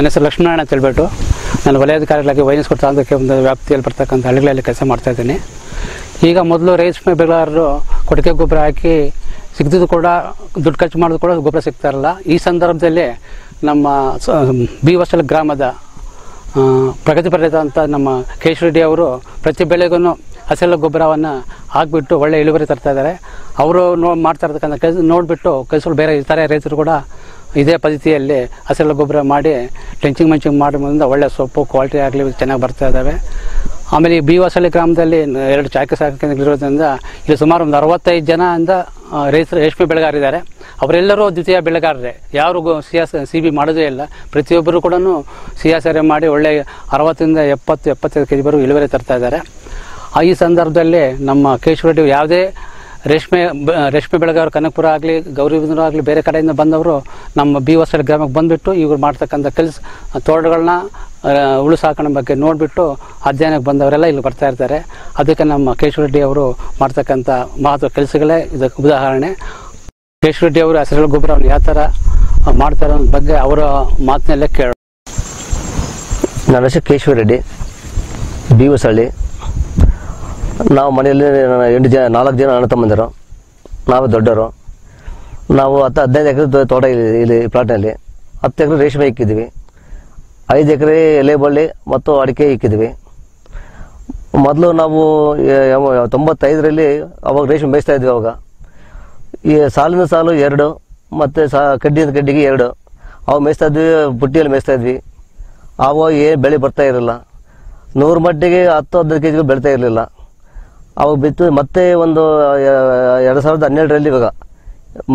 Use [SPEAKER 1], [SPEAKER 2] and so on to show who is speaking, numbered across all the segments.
[SPEAKER 1] ನನ್ನ ಹೆಸರು ಲಕ್ಷ್ಮೀನಾರಾಯಣ ಅಂತ ಹೇಳ್ಬಿಟ್ಟು ನಾನು ವಲಯಾಧಿಕಾರಿಗಳಾಗಿ ವೈಎಸ್ಕೋಟ್ ತಾಲೂಕಿಗೆ ಒಂದು ವ್ಯಾಪ್ತಿಯಲ್ಲಿ ಬರ್ತಕ್ಕಂಥ ಹಳ್ಳಿಗಳಲ್ಲಿ ಕೆಲಸ ಮಾಡ್ತಾ ಇದ್ದೀನಿ. ಈಗ ಮೊದಲು ರೇಷ್ಮೆ ಬೆಳೆಗಾರರು ಕೊಟ್ಟಿಗೆ ಗೊಬ್ಬರ ಹಾಕಿ ಸಿಗ್ದಿದ್ದು ಕೂಡ ದುಡ್ಡು ಖರ್ಚು ಮಾಡೋದು ಕೂಡ ಗೊಬ್ಬರ ಸಿಗ್ತಾ ಇರಲ್ಲ. ಈ ಸಂದರ್ಭದಲ್ಲಿ ನಮ್ಮ ಬಿ ವಸಲ ಗ್ರಾಮದ ಪ್ರಗತಿ ಅಂತ ನಮ್ಮ ಕೇಶ್ ರೆಡ್ಡಿ ಅವರು ಪ್ರತಿ ಬೆಳೆಗೂ ಹಸಿರು ಗೊಬ್ಬರವನ್ನು ಹಾಕಿಬಿಟ್ಟು ಒಳ್ಳೆ ಇಳುವರಿ ತರ್ತಾ ಇದ್ದಾರೆ. ಅವರು ನೋ, ಮಾಡ್ತಾ ಇರ್ತಕ್ಕಂಥ ಕೆಲಸ ನೋಡಿಬಿಟ್ಟು ಕೆಲಸಗಳು ಬೇರೆ ಇರ್ತಾರೆ. ರೈತರು ಕೂಡ ಇದೇ ಪದ್ಧತಿಯಲ್ಲಿ ಹಸಿರು ಗೊಬ್ಬರ ಮಾಡಿ ಟೆಂಚಿಂಗ್ ಮಂಚಿಂಗ್ ಮಾಡೋದ್ರಿಂದ ಒಳ್ಳೆ ಸೊಪ್ಪು, ಕ್ವಾಲಿಟಿ ಆಗಲಿ, ಚೆನ್ನಾಗಿ ಬರ್ತಾ ಇದ್ದಾವೆ. ಆಮೇಲೆ ಈ ಬಿ ವಸಳ್ಳಿ ಗ್ರಾಮದಲ್ಲಿ ಎರಡು ಎರಡು ಚಾಕಿ ಸಾಕಿರೋದ್ರಿಂದ ಇಲ್ಲಿ ಸುಮಾರು ಒಂದು ಅರವತ್ತೈದು ಜನ ಅಂದ ರೈತರು ರೇಷ್ಮೆ ಬೆಳೆಗಾರಿದ್ದಾರೆ ಅವರೆಲ್ಲರೂ ದ್ವಿತೀಯ ಬೆಳೆಗಾರರೇ. ಯಾರು ಸಿ ಎಸ್ ಸಿ ಬಿ ಮಾಡೋದೇ ಇಲ್ಲ. ಪ್ರತಿಯೊಬ್ಬರು ಕೂಡ ಸಿ ಎಸ್ ಆರ್ ಮಾಡಿ ಒಳ್ಳೆ ಅರವತ್ತರಿಂದ ಎಪ್ಪತ್ತು, ಎಪ್ಪತ್ತೈದು ಕೆ ಜಿವರೆಗೂ ಇಳುವರಿ ತರ್ತಾ ಇದ್ದಾರೆ. ಈ ಸಂದರ್ಭದಲ್ಲಿ ನಮ್ಮ ಕೇಶವ ರೆಡ್ಡಿ ಯಾವುದೇ ರೇಷ್ಮೆ ರೇಷ್ಮೆ ಬೆಳೆಗಾರರು ಕನಕಪುರ ಆಗಲಿ ಗೌರಿಬಿದನೂರು ಆಗಲಿ, ಬೇರೆ ಕಡೆಯಿಂದ ಬಂದವರು ನಮ್ಮ ಬಿ ಹೊಸಳ್ಳಿ ಗ್ರಾಮಕ್ಕೆ ಬಂದುಬಿಟ್ಟು ಇವರು ಮಾಡ್ತಕ್ಕಂಥ ಕೆಲಸ, ತೋಟಗಳನ್ನ ಉಳು ಬಗ್ಗೆ ನೋಡಿಬಿಟ್ಟು ಅಧ್ಯಯನಕ್ಕೆ ಬಂದವರೆಲ್ಲ ಇಲ್ಲಿ ಬರ್ತಾ ಇರ್ತಾರೆ. ಅದಕ್ಕೆ ನಮ್ಮ ಕೇಶವ ರೆಡ್ಡಿ ಅವರು ಮಾಡ್ತಕ್ಕಂಥ ಮಹತ್ವ ಕೆಲಸಗಳೇ ಇದಕ್ಕೆ ಉದಾಹರಣೆ. ಕೇಶವ ರೆಡ್ಡಿ ಅವರು ಹಸಿರು ಗೊಬ್ಬರವನ್ನು ಯಾವ ಥರ ಮಾಡ್ತಾರೆ ಅನ್ನೋ ಬಗ್ಗೆ ಅವರ ಮಾತಿನಲ್ಲೇ ಕೇಳೋಣ.
[SPEAKER 2] ನನ್ನ ಹೆಸರು ಕೇಶವ ರೆಡ್ಡಿ, ಬಿ ಹೊಸಳ್ಳಿ. ನಾವು ಮನೆಯಲ್ಲಿ ಎಂಟು ಜನ, ನಾಲ್ಕು ಜನ ಅಣ್ಣ ತಮ್ಮಂದಿರು. ನಾವು ದೊಡ್ಡವರು. ನಾವು ಹತ್ತು, ಹದಿನೈದು ಎಕರೆ ತೋಟ ಇಲ್ಲಿ ಇಲ್ಲಿ ಪ್ಲಾಟ್ನಲ್ಲಿ. ಹತ್ತು ಎಕರೆ ರೇಷ್ಮೆ ಇಕ್ಕಿದ್ವಿ ಐದು ಎಕರೆ ಎಲೆ ಬಳ್ಳಿ ಮತ್ತು ಅಡಿಕೆ ಇಕ್ಕಿದ್ವಿ ಮೊದಲು ನಾವು ತೊಂಬತ್ತೈದರಲ್ಲಿ ಅವಾಗ ರೇಷ್ಮೆ ಬೇಯಿಸ್ತಾ ಇದ್ವಿ ಅವಾಗ. ಈ ಸಾಲಿನ ಸಾಲು ಎರಡು, ಮತ್ತು ಸಾ ಕಡ್ಡಿಯಿಂದ ಕಡ್ಡಿಗೆ ಎರಡು. ಅವು ಮೇಯಿಸ್ತಾ ಇದ್ವಿ, ಬುಟ್ಟಿಯಲ್ಲಿ ಮೇಯಿಸ್ತಾ ಇದ್ವಿ. ಅವು ಏನು ಬೆಳೆ ಬರ್ತಾ ಇರಲಿಲ್ಲ. ನೂರು ಮಟ್ಟಿಗೆ ಹತ್ತು, ಹದಿನೈದು ಕೆ ಜಿಗಳು ಬೆಳೀತಾ ಇರಲಿಲ್ಲ. ಅವಾಗ ಬಿತ್ತು. ಮತ್ತೆ ಒಂದು ಎರಡು ಸಾವಿರದ ಹನ್ನೆರಡರಲ್ಲಿ ಇವಾಗ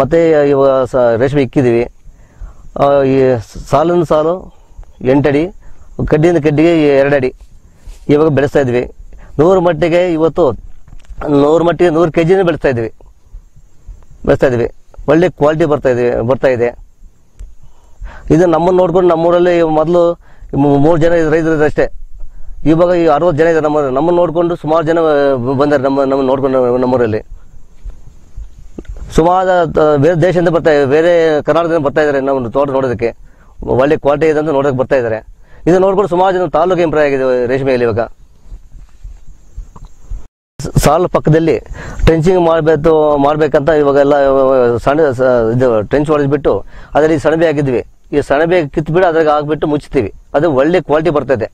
[SPEAKER 2] ಮತ್ತೆ ಇವಾಗ ಸ ರೇಷ್ಮೆ ಇಕ್ಕಿದ್ದೀವಿ ಈ ಸಾಲಿನ ಸಾಲು ಎಂಟಡಿ, ಕಡ್ಡಿಯಿಂದ ಕಡ್ಡಿಗೆ ಎರಡಡಿ ಇವಾಗ ಬೆಳೆಸ್ತಾ ಇದ್ವಿ. ನೂರು ಮಟ್ಟಿಗೆ ಇವತ್ತು ನೂರು ಮಟ್ಟಿಗೆ ನೂರು ಕೆ ಜಿನೂ ಬೆಳೆಸ್ತಾ ಇದ್ವಿ. ಬೆಳೆಸ್ತಾ ಇದ್ವಿ. ಒಳ್ಳೆ ಕ್ವಾಲಿಟಿ ಬರ್ತಾ ಇದೆ ಬರ್ತಾ ಇದೆ. ಇದು ನಮ್ಮನ್ನು ನೋಡ್ಕೊಂಡು ನಮ್ಮೂರಲ್ಲಿ ಮೊದಲು ಮೂರು ಜನ ರೈತರು ಅಷ್ಟೇ. ಇವಾಗ ಈ ಅರವತ್ತು ಜನ ಇದ್ದಾರೆ ನಮ್ಮ ನಮ್ಮನ್ನು ನೋಡಿಕೊಂಡು ಸುಮಾರು ಜನ ಬಂದಾರೆ ನಮ್ಮ ನಮ್ಮ ನೋಡ್ಕೊಂಡು ನಮ್ಮೂರಲ್ಲಿ. ಸುಮಾರು ಬೇರೆ ದೇಶದಿಂದ ಬರ್ತಾ, ಬೇರೆ ಕರ್ನಾಟಕದಿಂದ ಬರ್ತಾ ಇದ್ದಾರೆ ನಮ್ಮ ತೋಟ ನೋಡೋದಕ್ಕೆ. ಒಳ್ಳೆ ಕ್ವಾಲಿಟಿ ಇದೆ ಅಂತ ನೋಡೋಕೆ ಬರ್ತಾ ಇದ್ದಾರೆ. ಇದು ನೋಡ್ಕೊಂಡು ಸುಮಾರು ಜನ ತಾಲೂಕು ಇಂಪ್ರೂವ್ ಆಗಿದೆ ರೇಷ್ಮೆಯಲ್ಲಿ ಇವಾಗ. ಸಾಲ ಪಕ್ಕದಲ್ಲಿ ಟ್ರೆಂಚಿಂಗ್ ಮಾಡಬೇಕು, ಮಾಡ್ಬೇಕಂತ ಇವಾಗೆಲ್ಲ ಸಣ್ಣ ಇದು ಟ್ರೆಂಚ್ ಹೊಡೆದ್ಬಿಟ್ಟು ಅದರಲ್ಲಿ ಸಣಬೆ ಹಾಕಿದ್ವಿ. ಈ ಸಣಬೆ ಕಿತ್ಬಿಟ್ಟು ಅದ್ರಾಗ ಹಾಕ್ಬಿಟ್ಟು ಮುಚ್ತೀವಿ ಅದು ಒಳ್ಳೆ ಕ್ವಾಲಿಟಿ ಬರ್ತದೆ.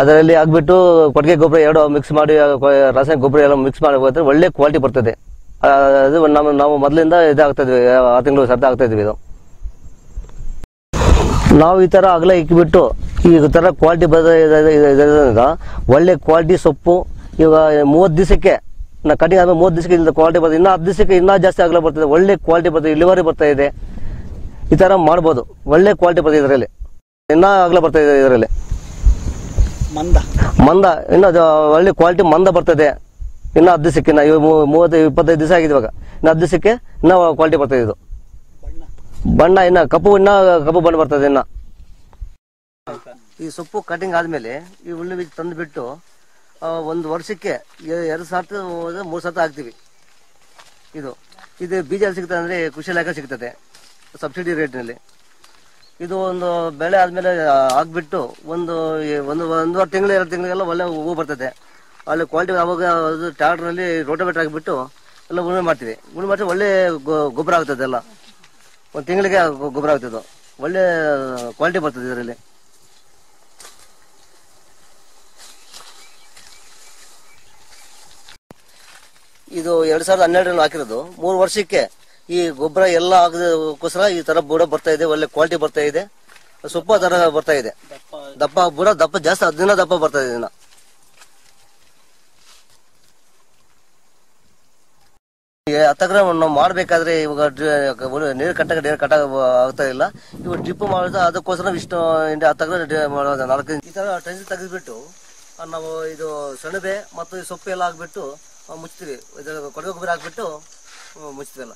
[SPEAKER 2] ಅದರಲ್ಲಿ ಹಾಕ್ಬಿಟ್ಟು ಕೊಟ್ಟಿಗೆ ಗೊಬ್ಬರ ಎರಡು ಮಿಕ್ಸ್ ಮಾಡಿ, ರಾಸಾಯನಿಕ ಗೊಬ್ಬರ ಎಲ್ಲ ಮಿಕ್ಸ್ ಮಾಡಿ ಹೋದ್ರೆ ಒಳ್ಳೆ ಕ್ವಾಲಿಟಿ ಬರ್ತದೆ. ಅದು ನಮ್ಮ, ನಾವು ಮೊದಲಿಂದ ಇದಾಗ್ತಾ ಇದ್ವಿ, ಆ ತಿಂಗಳು ಸರ್ದ ಆಗ್ತಾ ಇದ್ವಿ ಇದು. ನಾವು ಈ ತರ ಅಗಲ ಇಕ್ಬಿಟ್ಟು ಈ ತರ ಕ್ವಾಲಿಟಿ ಬರೋದ್ರಿಂದ ಒಳ್ಳೆ ಕ್ವಾಲಿಟಿ ಸೊಪ್ಪು, ಇವಾಗ ಮೂವತ್ತು ದಿವಸಕ್ಕೆ, ನಾ ಕಟಿಂಗ್ ಆದ್ಮೇಲೆ ಮೂವತ್ತು ದಿವಸಕ್ಕೆ ಇಲ್ಲಿಂದ ಕ್ವಾಲಿಟಿ ಬರ್ತದೆ. ಇನ್ನೂ ಹತ್ತು ದಿವಸಕ್ಕೆ ಇನ್ನೂ ಜಾಸ್ತಿ ಅಗಲ ಬರ್ತದೆ. ಒಳ್ಳೆ ಕ್ವಾಲಿಟಿ ಬರ್ತದೆ. ಇಳುವರಿ ಬರ್ತಾ ಇದೆ. ಈ ತರ ಮಾಡ್ಬೋದು. ಒಳ್ಳೆ ಕ್ವಾಲಿಟಿ ಬರ್ತದೆ ಇದರಲ್ಲಿ. ಇನ್ನೂ ಆಗಲೇ ಬರ್ತಾ ಇದೆ ಇದರಲ್ಲಿ.
[SPEAKER 3] ಮಂದ.
[SPEAKER 2] ಮಂದ. ಇನ್ನು ಅದು ಒಳ್ಳೆ ಕ್ವಾಲಿಟಿ ಮಂದ ಬರ್ತದೆ. ಇನ್ನು ಹತ್ತು ದಿವಸಕ್ಕೆ ಇನ್ನು ಇವಾಗ ಮೂ- ಮೂವತ್ತು ಇಪ್ಪತ್ತೈದು ದಿವಸ ಆಗಿದೆ ಇವಾಗ. ಇನ್ನು ಹತ್ತು ದಿವಸಕ್ಕೆ ಇನ್ನೂ ಕ್ವಾಲಿಟಿ ಬರ್ತದೆ ಇದು.
[SPEAKER 3] ಬಣ್ಣ.
[SPEAKER 2] ಬಣ್ಣ ಇನ್ನ ಕಪ್ಪು ಇನ್ನ ಕಪ್ಪು ಬಣ್ಣ ಬರ್ತದೆ ಇನ್ನ. ಈ ಸೊಪ್ಪು ಕಟಿಂಗ್ ಆದ್ಮೇಲೆ ಈ ಹುಲ್ಲು ಬೀಜ ತಂದು ಬಿಟ್ಟು ಒಂದು ವರ್ಷಕ್ಕೆ ಎ- ಎರಡು ಸಾವಿರದ ಮೂರು ಸಾವಿರ ಹಾಕ್ತಿವಿ. ಇದು. ಇದು ಬೀಜ ಸಿಗ್ತದೆ ಅಂದ್ರೆ ಕೃಷಿ ಇಲಾಖೆ ಸಿಗ್ತದೆ. ಸಬ್ಸಿಡಿ ರೇಟ್ನಲ್ಲಿ ಇದು ಒಂದು ಬೆಳೆ ಆದ್ಮೇಲೆ ಆಗ್ಬಿಟ್ಟು ಒಂದು ಒಂದು, ಒಂದೂವರೆ ತಿಂಗಳು, ಎರಡು ತಿಂಗಳಿಗೆಲ್ಲ ಒಳ್ಳೆ ಹೂವು ಬರ್ತದೆ. ಅಲ್ಲಿ ಕ್ವಾಲಿಟಿ ಅವಾಗ ಅದು ಟ್ರಾಕ್ಟರ್ನಲ್ಲಿ ರೋಟೋವೇಟರ್ ಹಾಕಿಬಿಟ್ಟು ಎಲ್ಲ ಉಳುಮೆ ಮಾಡ್ತೀವಿ. ಉಳುಮೆ ಮಾಡಿದ್ರೆ ಒಳ್ಳೆ ಗೊಬ್ಬರ ಆಗ್ತದೆ ಎಲ್ಲ. ಒಂದು ತಿಂಗಳಿಗೆ ಗೊಬ್ಬರ ಆಗ್ತದೆ ಒಳ್ಳೆ ಕ್ವಾಲಿಟಿ ಬರ್ತದೆ ಇದರಲ್ಲಿ. ಇದು ಎರಡ್ ಸಾವಿರದ ಹನ್ನೆರಡರಲ್ಲಿ ಹಾಕಿರೋದು. ಮೂರು ವರ್ಷಕ್ಕೆ ಈ ಗೊಬ್ಬರ ಎಲ್ಲ ಆಗದಕ್ಕೋಸ್ಕರ ಈ ತರ ಬುಡ ಬರ್ತಾ ಇದೆ ಒಳ್ಳೆ ಕ್ವಾಲಿಟಿ ಬರ್ತಾ ಇದೆ. ಸೊಪ್ಪು ತರ ಬರ್ತಾ ಇದೆ. ದಪ್ಪ ಬುಡ ದಪ್ಪ ಜಾಸ್ತಿ ಹದಿನ ದಪ್ಪ ಬರ್ತಾ ಇದೆ ದಿನ. ಹತ್ತಗ್ರ ನಾವು ಮಾಡ್ಬೇಕಾದ್ರೆ ಇವಾಗ ನೀರು ಕಟ್ಟಾಗ ನೀರು ಕಟ್ಟಾಗ ಆಗ್ತಾ ಇಲ್ಲ. ಇವಾಗ ಡ್ರಿಪ್ ಮಾಡಿದ್ರೆ ಅದಕ್ಕೋಸ್ಕರ ಇಷ್ಟು ಮಾಡೋದು ನಾಲ್ಕು ಈ ತರ ಟೆನ್ಸ್ ತೆಗೆದ್ಬಿಟ್ಟು ನಾವು ಇದು ಸೆಣಬೆ ಮತ್ತು ಸೊಪ್ಪು ಎಲ್ಲ ಹಾಕ್ಬಿಟ್ಟು ಮುಚ್ತೀವಿ. ಕೊಡವೆ ಗೊಬ್ಬರ ಹಾಕ್ಬಿಟ್ಟು ಆ, ಮುಚ್ತೀವಿ ಎಲ್ಲ